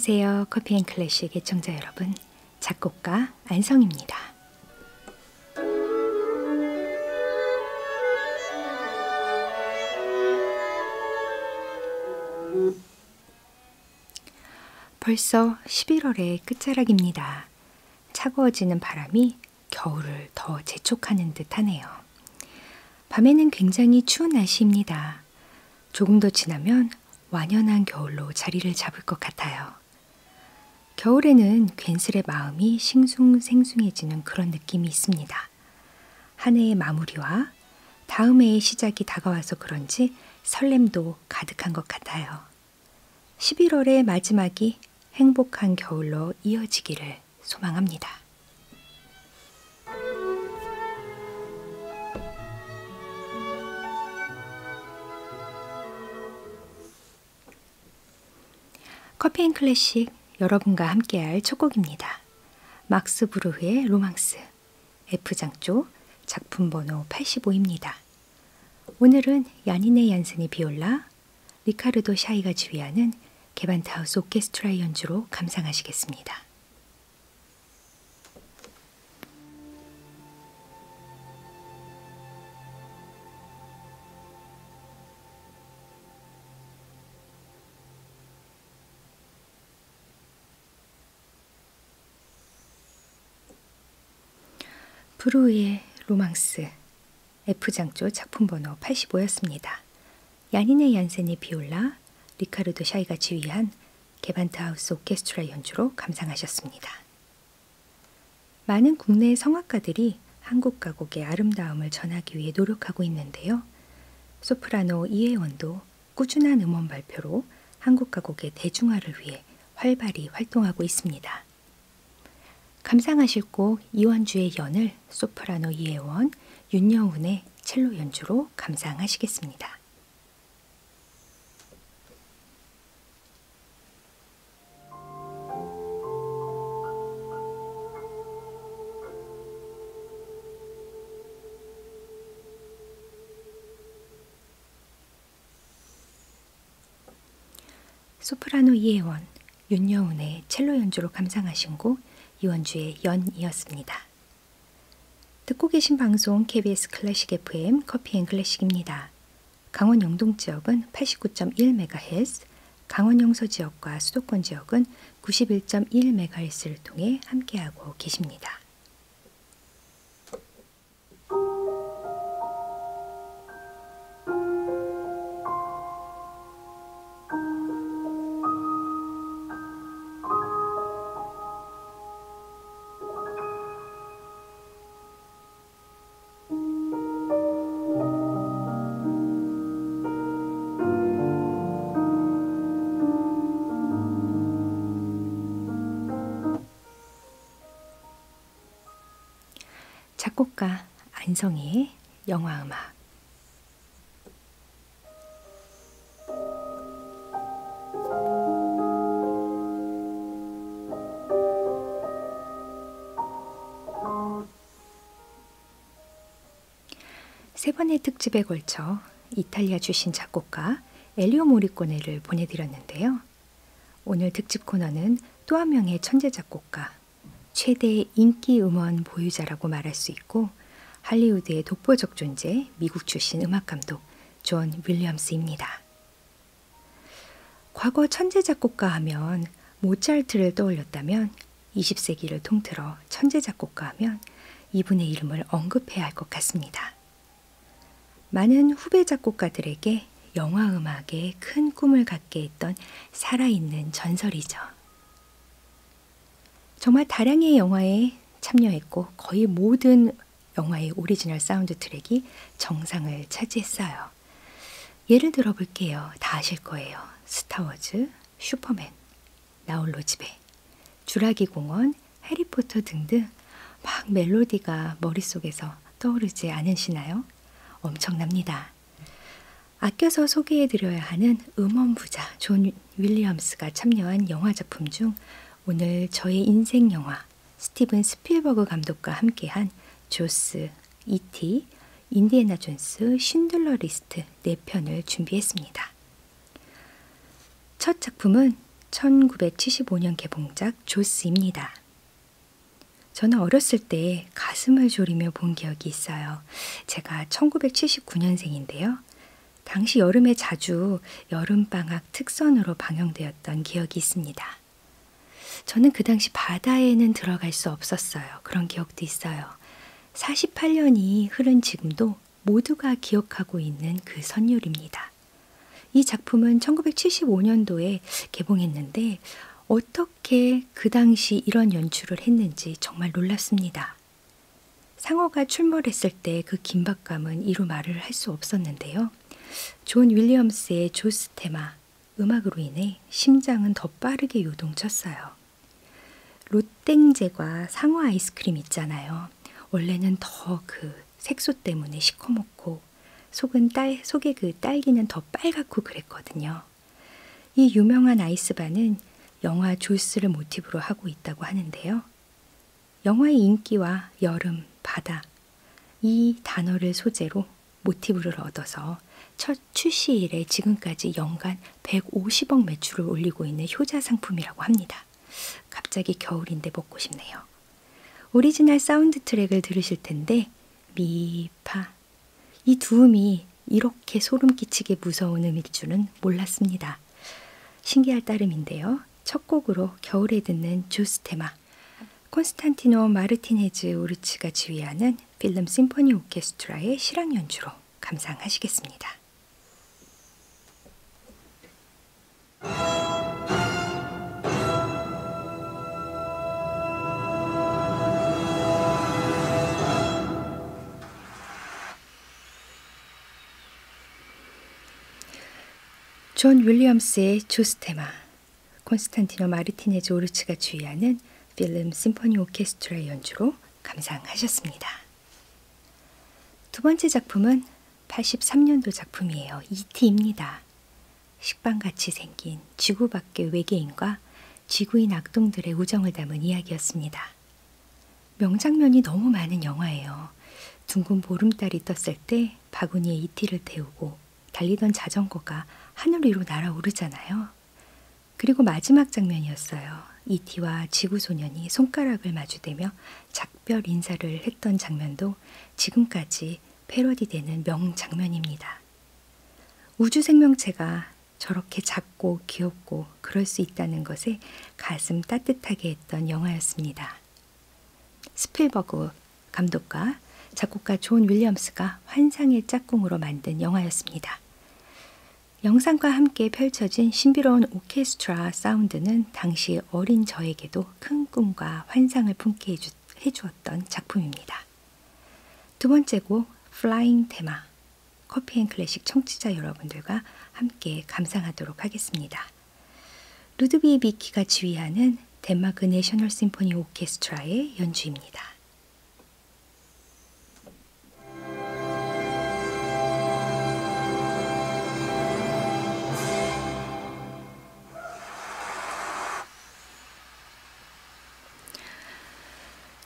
안녕하세요. 커피앤클래식 애청자 여러분. 작곡가 안성입니다. 벌써 11월의 끝자락입니다. 차가워지는 바람이 겨울을 더 재촉하는 듯 하네요. 밤에는 굉장히 추운 날씨입니다. 조금 더 지나면 완연한 겨울로 자리를 잡을 것 같아요. 겨울에는 괜스레 마음이 싱숭생숭해지는 그런 느낌이 있습니다. 한 해의 마무리와 다음 해의 시작이 다가와서 그런지 설렘도 가득한 것 같아요. 11월의 마지막이 행복한 겨울로 이어지기를 소망합니다. 커피앤 클래식 여러분과 함께할 첫 곡입니다. 막스 브루흐의 로망스 F장조 작품 번호 85입니다. 오늘은 야니네 얀센이 비올라, 리카르도 샤이가 지휘하는 게반트하우스 오케스트라 연주로 감상하시겠습니다. 브루의 로망스 F장조 작품 번호 85였습니다. 야니네 얀센의 비올라, 리카르도 샤이가 지휘한 개반트하우스 오케스트라 연주로 감상하셨습니다. 많은 국내 성악가들이 한국 가곡의 아름다움을 전하기 위해 노력하고 있는데요. 소프라노 이혜원도 꾸준한 음원 발표로 한국 가곡의 대중화를 위해 활발히 활동하고 있습니다. 감상하실 곡 이원주의 연을 소프라노 이혜원, 윤여운의 첼로 연주로 감상하시겠습니다. 소프라노 이혜원, 윤여운의 첼로 연주로 감상하신 곡 이원주의 연이었습니다. 듣고 계신 방송 KBS 클래식 FM 커피 앤 클래식입니다. 강원 영동 지역은 89.1MHz, 강원 영서 지역과 수도권 지역은 91.1MHz를 통해 함께하고 계십니다. 작곡가 안성희의 영화음악 세 번의 특집에 걸쳐 이탈리아 출신 작곡가 엘리오 모리꼬네를 보내드렸는데요. 오늘 특집 코너는 또 한 명의 천재 작곡가 최대 인기 음원 보유자라고 말할 수 있고 할리우드의 독보적 존재 미국 출신 음악 감독 존 윌리엄스입니다. 과거 천재 작곡가 하면 모차르트를 떠올렸다면 20세기를 통틀어 천재 작곡가 하면 이분의 이름을 언급해야 할것 같습니다. 많은 후배 작곡가들에게 영화 음악에 큰 꿈을 갖게 했던 살아있는 전설이죠. 정말 다량의 영화에 참여했고 거의 모든 영화의 오리지널 사운드 트랙이 정상을 차지했어요. 예를 들어 볼게요. 다 아실 거예요. 스타워즈, 슈퍼맨, 나홀로 집에, 주라기 공원, 해리포터 등등 막 멜로디가 머릿속에서 떠오르지 않으시나요? 엄청납니다. 아껴서 소개해드려야 하는 음원 부자 존 윌리엄스가 참여한 영화 작품 중 오늘 저의 인생 영화 스티븐 스필버그 감독과 함께한 조스, 이티, 인디애나 존스, 쉰들러 리스트 4편을 준비했습니다. 첫 작품은 1975년 개봉작 조스입니다. 저는 어렸을 때 가슴을 졸이며 본 기억이 있어요. 제가 1979년생인데요. 당시 여름에 자주 여름방학 특선으로 방영되었던 기억이 있습니다. 저는 그 당시 바다에는 들어갈 수 없었어요. 그런 기억도 있어요. 48년이 흐른 지금도 모두가 기억하고 있는 그 선율입니다. 이 작품은 1975년도에 개봉했는데 어떻게 그 당시 이런 연출을 했는지 정말 놀랐습니다. 상어가 출몰했을 때그 긴박감은 이루 말을 할수 없었는데요. 존 윌리엄스의 조스 테마 음악으로 인해 심장은 더 빠르게 요동쳤어요. 롯땡제과 상어 아이스크림 있잖아요. 원래는 더그 색소 때문에 시커멓고 속은 딸, 속에 그 딸기는 더 빨갛고 그랬거든요. 이 유명한 아이스바는 영화 조스를 모티브로 하고 있다고 하는데요. 영화의 인기와 여름, 바다, 이 단어를 소재로 모티브를 얻어서 첫 출시 이래 지금까지 연간 150억 매출을 올리고 있는 효자 상품이라고 합니다. 갑자기 겨울인데 먹고 싶네요. 오리지널 사운드 트랙을 들으실 텐데 미, 파. 이두 음이 이렇게 소름 끼치게 무서운 음일 줄은 몰랐습니다. 신기할 따름인데요. 첫 곡으로 겨울에 듣는 조스 테마. 콘스탄티노 마르티네즈 오르츠가 지휘하는 필름 심포니 오케스트라의 실황 연주로 감상하시겠습니다. 존 윌리엄스의 조스테마, 콘스탄티노 마르티네즈 오르츠가 주의하는 필름 심포니 오케스트라의 연주로 감상하셨습니다. 두 번째 작품은 83년도 작품이에요. E.T.입니다. 식빵같이 생긴 지구 밖의 외계인과 지구인 악동들의 우정을 담은 이야기였습니다. 명장면이 너무 많은 영화예요. 둥근 보름달이 떴을 때 바구니에 이티를 태우고 달리던 자전거가 하늘 위로 날아오르잖아요. 그리고 마지막 장면이었어요. 이티와 지구소년이 손가락을 마주대며 작별 인사를 했던 장면도 지금까지 패러디되는 명장면입니다. 우주 생명체가 저렇게 작고 귀엽고 그럴 수 있다는 것에 가슴 따뜻하게 했던 영화였습니다. 스필버그 감독과 작곡가 존 윌리엄스가 환상의 짝꿍으로 만든 영화였습니다. 영상과 함께 펼쳐진 신비로운 오케스트라 사운드는 당시 어린 저에게도 큰 꿈과 환상을 품게 해주, 해주었던 작품입니다. 두 번째 곡 Flying Theme 커피앤클래식 청취자 여러분들과 함께 감상하도록 하겠습니다. 루드비 비키가 지휘하는 덴마크 내셔널 심포니 오케스트라의 연주입니다.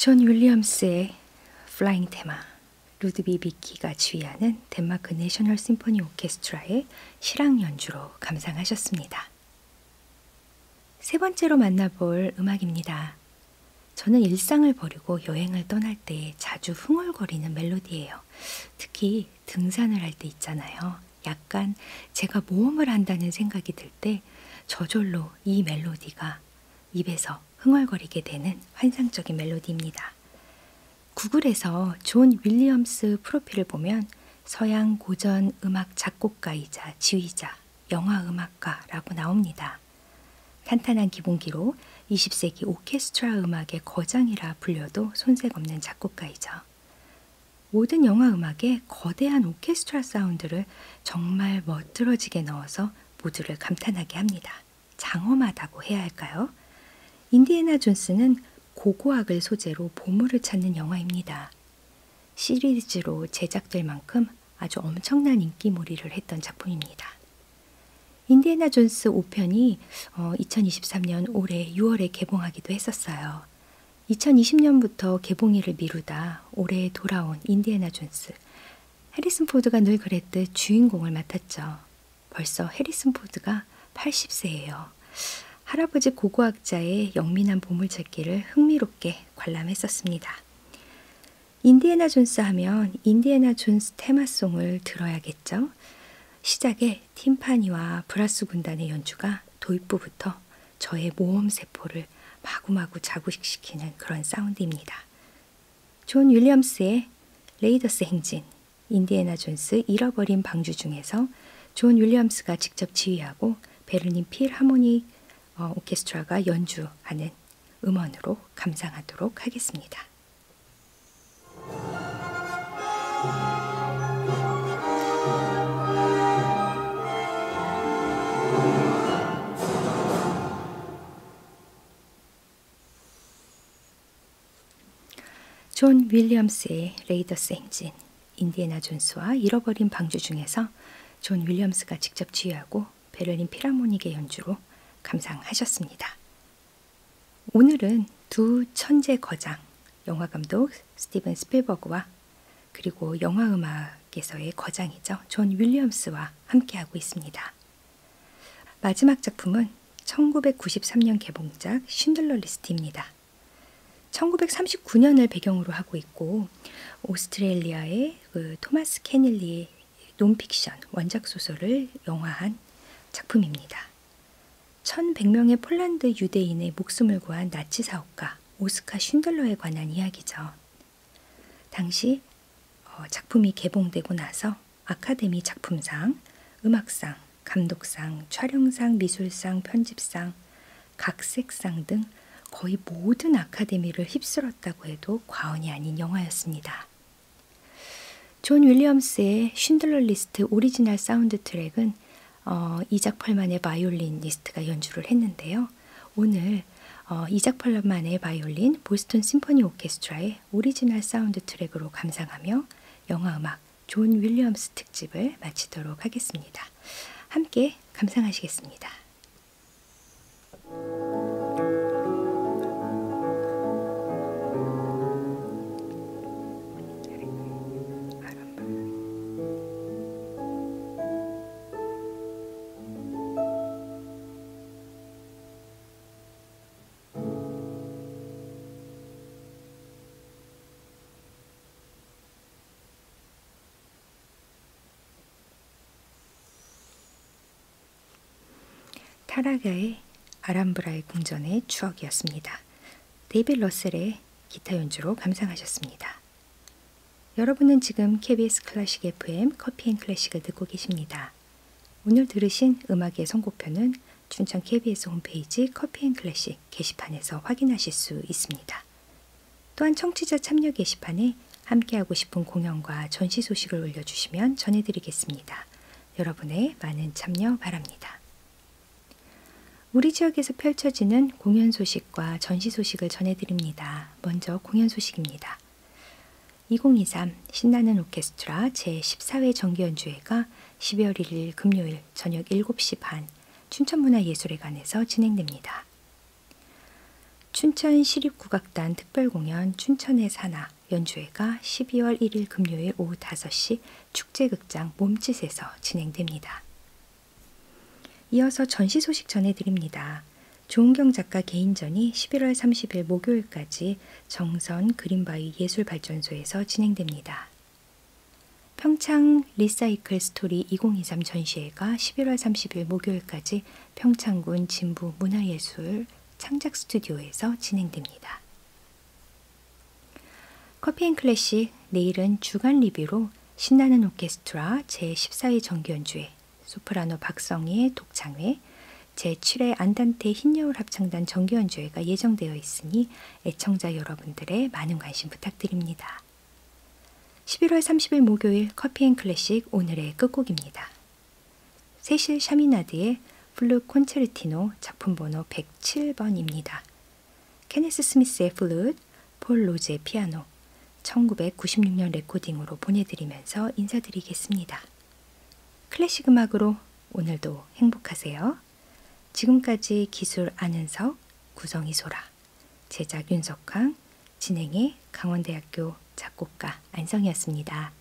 존 윌리엄스의 Flying Theme 루드비 비키가 지휘하는 덴마크 내셔널 심포니 오케스트라의 실황 연주로 감상하셨습니다. 세 번째로 만나볼 음악입니다. 저는 일상을 버리고 여행을 떠날 때 자주 흥얼거리는 멜로디예요. 특히 등산을 할때 있잖아요. 약간 제가 모험을 한다는 생각이 들때 저절로 이 멜로디가 입에서 흥얼거리게 되는 환상적인 멜로디입니다. 구글에서 존 윌리엄스 프로필을 보면 서양 고전 음악 작곡가이자 지휘자, 영화 음악가라고 나옵니다. 탄탄한 기본기로 20세기 오케스트라 음악의 거장이라 불려도 손색 없는 작곡가이죠. 모든 영화 음악에 거대한 오케스트라 사운드를 정말 멋들어지게 넣어서 모두를 감탄하게 합니다. 장엄하다고 해야 할까요? 인디애나 존스는 고고학을 소재로 보물을 찾는 영화입니다. 시리즈로 제작될 만큼 아주 엄청난 인기몰이를 했던 작품입니다. 인디애나 존스 5편이 어, 2023년 올해 6월에 개봉하기도 했었어요. 2020년부터 개봉일을 미루다 올해 돌아온 인디애나 존스. 해리슨 포드가 늘 그랬듯 주인공을 맡았죠. 벌써 해리슨 포드가 80세예요. 할아버지 고고학자의 영민한 보물찾기를 흥미롭게 관람했었습니다. 인디애나 존스 하면 인디애나 존스 테마송을 들어야겠죠. 시작에 팀파니와 브라스 군단의 연주가 도입부부터 저의 모험세포를 마구마구 자극시키는 그런 사운드입니다. 존 윌리엄스의 레이더스 행진, 인디애나 존스 잃어버린 방주 중에서 존 윌리엄스가 직접 지휘하고 베를린 필하모닉 어, 오케스트라가 연주하는 음원으로 감상하도록 하겠습니다. 존 윌리엄스의 레이더스 행진, 인디애나 존스와 잃어버린 방주 중에서 존 윌리엄스가 직접 지휘하고 베를린 필하모닉의 연주로 감상하셨습니다. 오늘은 두 천재 거장, 영화감독 스티븐 스필버그와 그리고 영화음악에서의 거장이죠. 존 윌리엄스와 함께하고 있습니다. 마지막 작품은 1993년 개봉작 쉰들러 리스트입니다. 1939년을 배경으로 하고 있고 오스트레일리아의 그 토마스 케닐리의 논픽션 원작 소설을 영화한 작품입니다. 1100명의 폴란드 유대인의 목숨을 구한 나치 사업가 오스카 쉰들러에 관한 이야기죠. 당시 어, 작품이 개봉되고 나서 아카데미 작품상, 음악상, 감독상, 촬영상, 미술상, 편집상, 각색상 등 거의 모든 아카데미를 휩쓸었다고 해도 과언이 아닌 영화였습니다. 존 윌리엄스의 쉰들러 리스트 오리지널 사운드 트랙은 어, 이작 펄만의 바이올리니스트가 연주를 했는데요. 오늘 어, 이작 펄만의 바이올린 보스턴 심포니 오케스트라의 오리지널 사운드 트랙으로 감상하며 영화 음악 존 윌리엄스 특집을 마치도록 하겠습니다. 함께 감상하시겠습니다. 타레가의 아람브라의 궁전의 추억이었습니다. 데이빗 러셀의 기타 연주로 감상하셨습니다. 여러분은 지금 KBS 클래식 FM 커피 앤 클래식을 듣고 계십니다. 오늘 들으신 음악의 선곡표는 춘천 KBS 홈페이지 커피 앤 클래식 게시판에서 확인하실 수 있습니다. 또한 청취자 참여 게시판에 함께하고 싶은 공연과 전시 소식을 올려주시면 전해드리겠습니다. 여러분의 많은 참여 바랍니다. 우리 지역에서 펼쳐지는 공연 소식과 전시 소식을 전해드립니다. 먼저 공연 소식입니다. 2023 신나는 오케스트라 제14회 정기연주회가 12월 1일 금요일 저녁 7시 반 춘천문화예술회관에서 진행됩니다. 춘천 시립국악단 특별공연 춘천의 사나 연주회가 12월 1일 금요일 오후 5시 축제극장 몸짓에서 진행됩니다. 이어서 전시 소식 전해드립니다. 조은경 작가 개인전이 11월 30일 목요일까지 정선 그린바위 예술발전소에서 진행됩니다. 평창 리사이클 스토리 2023 전시회가 11월 30일 목요일까지 평창군 진부 문화예술 창작 스튜디오에서 진행됩니다. 커피앤 클래식 내일은 주간 리뷰로 신나는 오케스트라 제14회 정기연주회 소프라노 박성희의 독창회, 제7회 안단테 흰여울 합창단 정기연주회가 예정되어 있으니 애청자 여러분들의 많은 관심 부탁드립니다. 11월 30일 목요일 커피앤클래식 오늘의 끝곡입니다. 세실 샤미나드의 플룻 콘체르티노 작품 번호 107번입니다. 케네스 스미스의 플룻, 폴 로제 피아노 1996년 레코딩으로 보내드리면서 인사드리겠습니다. 클래식 음악으로 오늘도 행복하세요. 지금까지 기술 안은석, 구성 이소라, 제작 윤석황, 진행의 강원대학교 작곡가 안성이었습니다.